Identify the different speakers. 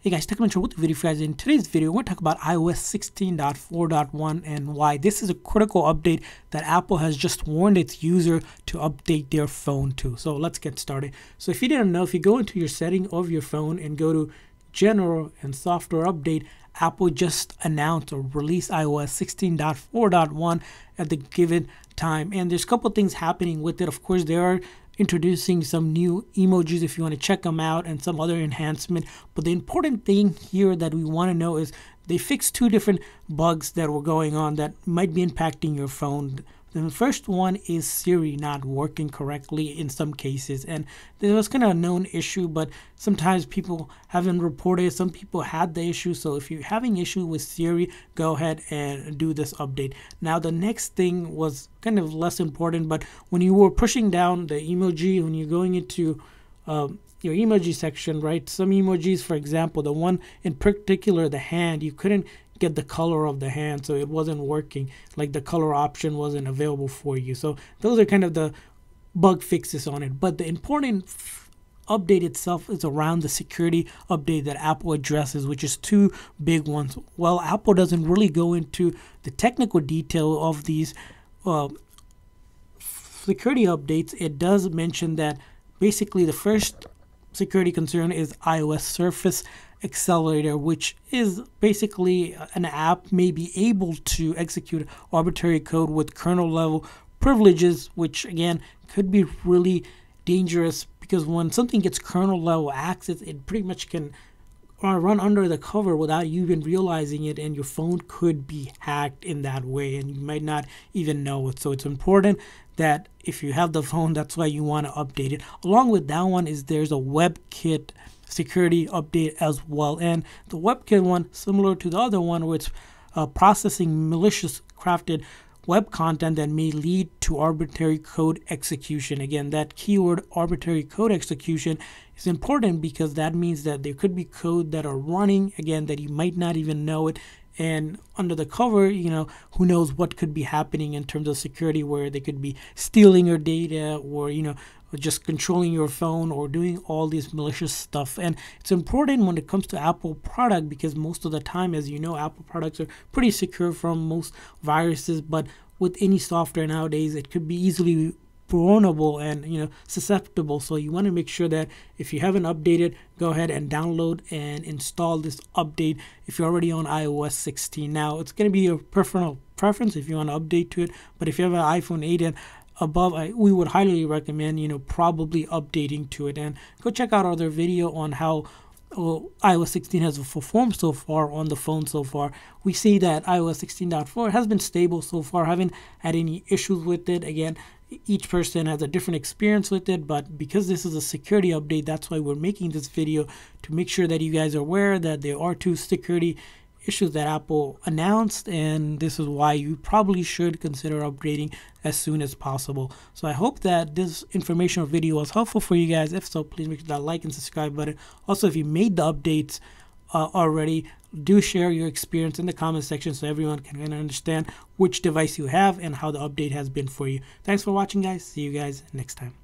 Speaker 1: Hey guys, Technomentary with the video you guys. In today's video, we're going to talk about iOS 16.4.1 and why this is a critical update that Apple has just warned its user to update their phone to. So let's get started. So if you didn't know, if you go into your setting of your phone and go to General and Software Update, Apple just announced or released iOS 16.4.1 at the given time. And there's a couple things happening with it. Of course, there are introducing some new emojis if you want to check them out and some other enhancement. But the important thing here that we want to know is they fixed two different bugs that were going on that might be impacting your phone. The first one is Siri not working correctly in some cases, and this was kind of a known issue, but sometimes people haven't reported. Some people had the issue, so if you're having issue with Siri, go ahead and do this update. Now, the next thing was kind of less important, but when you were pushing down the emoji, when you're going into uh, your emoji section, right? Some emojis, for example, the one in particular, the hand, you couldn't get the color of the hand so it wasn't working like the color option wasn't available for you so those are kind of the bug fixes on it but the important update itself is around the security update that Apple addresses, which is two big ones. Well, Apple doesn't really go into the technical detail of these uh, security updates. It does mention that basically the first security concern is iOS Surface Accelerator, which is basically an app may be able to execute arbitrary code with kernel level privileges, which again could be really dangerous because when something gets kernel level access, it pretty much can run under the cover without you even realizing it, and your phone could be hacked in that way, and you might not even know it. So it's important that if you have the phone, that's why you want to update it. Along with that one is there's a WebKit security update as well. And the WebKit one, similar to the other one, which uh, processing malicious crafted web content that may lead to arbitrary code execution. Again, that keyword arbitrary code execution is important because that means that there could be code that are running again that you might not even know it and under the cover you know who knows what could be happening in terms of security where they could be stealing your data or you know just controlling your phone or doing all this malicious stuff. And it's important when it comes to apple product because most of the time as you know apple products are pretty secure from most viruses but with any software nowadays it could be easily vulnerable and you know susceptible so you want to make sure that if you haven't updated go ahead and download and install this update if you're already on iOS 16 now it's going to be your personal preference if you want to update to it but if you have an iPhone 8 and above I, we would highly recommend you know probably updating to it and go check out our other video on how well, iOS 16 has performed so far on the phone so far. We see that iOS 16.4 has been stable so far, haven't had any issues with it. Again, each person has a different experience with it but because this is a security update that's why we're making this video to make sure that you guys are aware that there are two security issues that Apple announced and this is why you probably should consider upgrading as soon as possible. So I hope that this informational video was helpful for you guys. If so, please make sure that like and subscribe button. Also, if you made the updates uh, already, do share your experience in the comment section so everyone can understand which device you have and how the update has been for you. Thanks for watching guys. See you guys next time.